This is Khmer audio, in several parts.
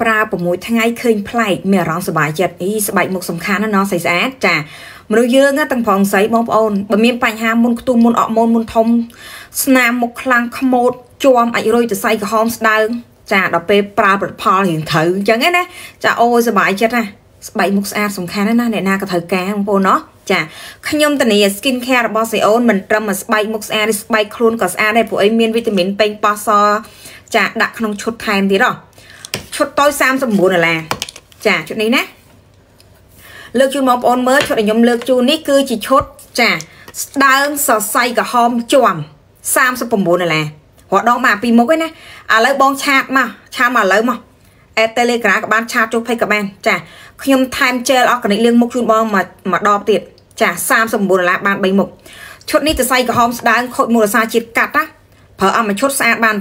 ប្រើ6ថ្ងៃឃើញប្លែកមានអារម្មណ៍សប្បាយចិត្តអីស្បែកមុខសំខាន់ណាស់ណោះស្អាតស្អាតចាមនុស្សយើងទាំងផងស្រីបងប្អូនបើមានបញ្ហាមុនខ្ទុះមុនអកមុនមុនធំស្នាមមុខខ្លាំងខ្មោតជាំអាចរុយទៅសៃក្រហមស្ដើងចាដល់ពេលប្រើផលិតផលរៀងត្រូវអញ្ចឹងណាចាអូយសប្បាយចិត្តណាស្បែកមុខស្អាតសំខាន់ណាស់អ្នកណាក៏ត្រូវការបងប្អូនណោះចាខ្ញុំតានី skin care របស់សេអូនមិនត្រឹមតែស្បែកមុខស្អាតទេស្បែកខ្លួនក៏ស្អាតដែរព្រោះអីមានវីតាមីនប៉េងប៉ោះសចាដាក់ក្នុងឈុតថែមទៀតហ៎ ឈុតតូច39ដុល្លារចាឈុតនេះណាលើកជូនបងប្អូនមើលឈុតដែលខ្ញុំលើកជូននេះគឺជាឈុតចាស្ដើងសរសៃក្រហមជាំ39ដុល្លាររដងមកពីមុខឯណាឥឡូវបងឆាតមកឆាតមកឥឡូវមកអេ Telegram ក៏បានឆាតចុះភ័យក៏បានចាខ្ញុំថែមជែលអស់កណិតលាងមុខជូនបងមកមកដបទៀតចា39ដុល្លារបាន3មុខឈុតនេះទៅសៃក្រហមស្ដើងខូចមូលសាជាតិកាត់ណាប្រើអស់មួយឈុតស្អាតបាន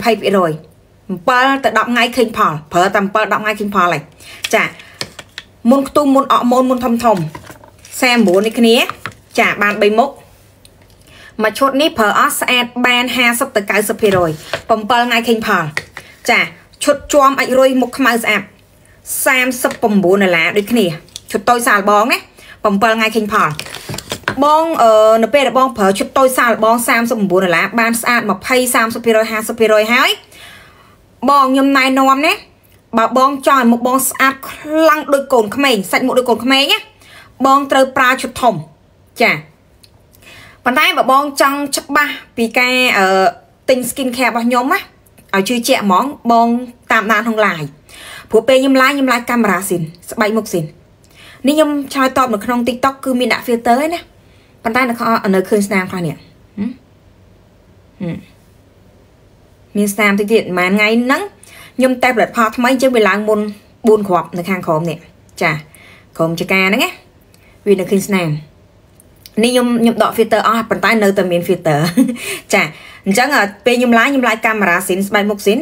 20%7 ទៅ10ថ្ងៃឃើញផលប្រើតែ7 10ថ្ងៃឃើញផលហើយចាមុនខ្ទុំមុនអកមុនមុនធំធំ39នេះគ្នា ចាបាន3មុខមួយឈុតនេះប្រើអស់ស្អាតបាន50ទៅ 90%7 ថ្ងៃឃើញផលចាឈុតជាំអាចរុយមុខខ្មៅស្អាត39ដុល្លារដូចគ្នាឈុតតូចសាលបងណា7ថ្ងៃឃើញផលបងអឺនៅពេលដែលបងប្រើឈុតតូចសាលបង39ដុល្លារបានស្អាត20 30% 50%ហើយ បងខ្ញុំណែនាំណាបើបងចង់ឲ្យមុខបងស្អាតខ្លាំងដូចកូនក្មេងសាច់មុខដូចកូនក្មេងណាបងត្រូវប្រើឈុតធំចាប៉ុន្តែបើបងចង់ច្បាស់ពីការអឺទិញ skin care របស់ខ្ញុំណាឲ្យជឿជាក់ហ្មងបងតាមដានក្នុង live ព្រោះពេលខ្ញុំ live ខ្ញុំ live កាមេរ៉ាស៊ីនស្បែកមុខស៊ីននេះខ្ញុំឆ្លើយតបនៅក្នុង TikTok គឺមានដាក់ filter ឯណាប៉ុន្តែនៅនៅឃើញស្នាមខ្លះនេះមា នស្នាមតិចទៀតប្រហែលថ្ងៃហ្នឹងខ្ញុំតែផលិតផលថ្មីអញ្ចឹងវាឡើងមុន4គ្រាប់នៅខាងក្រោមនេះចាក្រោមចកាហ្នឹងណាវានៅឃើញស្នាមនេះខ្ញុំខ្ញុំដក filter អស់ប៉ុន្តែនៅតែមាន filter ចាអញ្ចឹងពេលខ្ញុំ live ខ្ញុំ live កាមេរ៉ាស៊ីនស្បែកមុខស៊ីន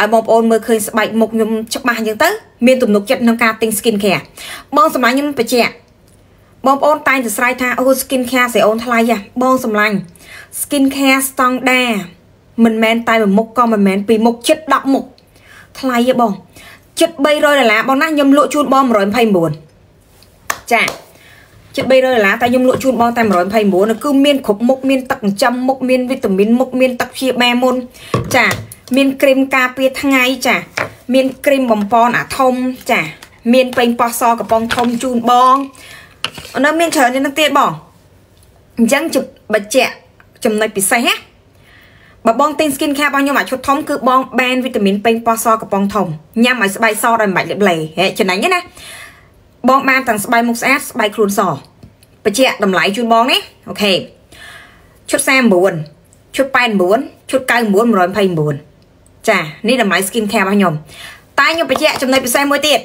ឲ្យបងប្អូនមើលឃើញស្បែកមុខខ្ញុំច្បាស់អញ្ចឹងទៅមានទំនុកចិត្តក្នុងការទិញ skin care បងសម្លាញ់ខ្ញុំបញ្ជាក់បងប្អូនតែងតែស្រែកថាអូ skin care ស្រីអូនថ្លៃហ៎បងសម្លាញ់ skin care standard មិនមែនតែមួយមុខក៏មិនមែនពីរមុខចិត្ត10មុខថ្លៃទេបងចិត្ត300ដុល្លារបងណាខ្ញុំលក់ជូនបង129ចាចិត្ត300ដុល្លារតែខ្ញុំលក់ជូនបងតែ129គឺមានគ្រប់មុខមានទឹកចិញ្ចឹមមុខមានវីតាមីនមុខមានទឹកព្យាបាលមុនចាមានគ្រីមការពារថ្ងៃចាមានគ្រីមបំពន់អាធំចាមានពេញប៉ោះសកំប៉ុងធំជូនបងនៅមានច្រើនជាងនឹងទៀតបងអញ្ចឹងបញ្ជាក់ចំណុចពិសេសណា បើបងទិញ skin care របស់ខ្ញុំអាឈុតធំគឺបងបែនវីតាមីនពេញប៉ោះសកំប៉ុងធំញ៉ាំឲ្យស្បែកសដោយមិនបាច់លាបឡេហេចំណេញណាបងបានទាំងស្បែកមុខស្អាតស្បែកខ្លួនសបញ្ជាក់តម្លៃជូនបងនេះអូខេឈុត39ឈុត89ឈុត99 129ចានេះតម្លៃ skin care របស់ខ្ញុំតែខ្ញុំបញ្ជាក់ចំណុចពិសេសមួយទៀត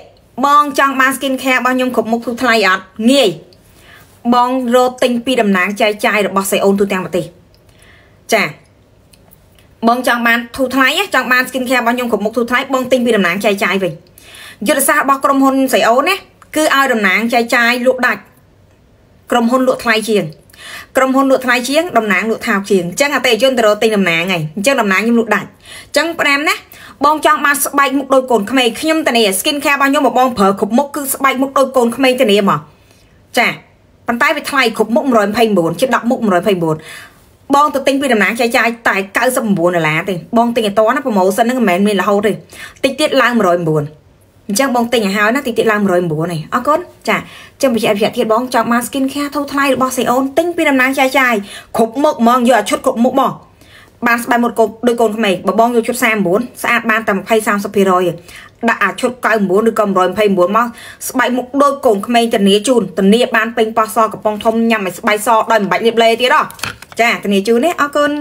បងចង់បាន skin care របស់ខ្ញុំគ្រប់មុខទូថ្លៃអត់ងាយបងរកទិញពីតំណាងចែកចាយរបស់សេអូនទូទាំងប្រទេសចា បងចង់បានធូរថ្លៃចង់បាន skin care របស់ខ្ញុំគ្រប់មុខធូរថ្លៃបងទិញពីតំណាងចែកចាយវិញយុទ្ធសាស្ត្ររបស់ក្រុមហ៊ុនសេអូនណាគឺឲ្យតំណាងចែកចាយលក់ដាច់ក្រុមហ៊ុនលក់ថ្លៃជាងក្រុមហ៊ុនលក់ថ្លៃជាងតំណាងលក់ថោកជាងអញ្ចឹងអតិថិជនទៅរកទិញតំណាងហើយអញ្ចឹងតំណាងខ្ញុំលក់ដាច់អញ្ចឹងផ្ដាំណាបងចង់បានស្បែកមុខដូចកូនក្មេងខ្ញុំតានេះ skin care របស់ខ្ញុំមកបងប្រើគ្រប់មុខគឺស្បែកមុខដូចកូនក្មេងតានេះមកចាប៉ុន្តែវាថ្លៃគ្រប់មុខ129ជិត10មុខ129 បងទៅទិញពីតំណាងចែកចាយតែ99ដុល្លារទេបងទិញឲ្យតណាប្រម៉ូសិនហ្នឹងមិនមែនមានរហូតទេតិចទៀតឡើង109អញ្ចឹងបងទិញឲ្យហើយណាតិចទៀតឡើង109នេះអរគុណចាចឹងបញ្ជាក់បញ្ជាក់ទៀតបងចង់បាន skin care ធូរថ្លៃរបស់សេអូនទិញពីតំណាងចាយចាយគ្រប់មុខហ្មងយកឲ្យឈុតគ្រប់មុខបងបានស្បែកមុខកូនដូចកូនក្មេងបើបងយកឈុត39ស្អាតបានតែ20 30%ដាក់អាឈុត99ឬក៏129មកស្បែកមុខដូចកូនក្មេងធានាជូនធានាបានពេញប៉ោះសកំប៉ុងធំញ៉ាំឲ្យស្បែកសដោយមិនបាច់លាបឡេទៀតហ៎ ចាធានាជូននេះអរគុណ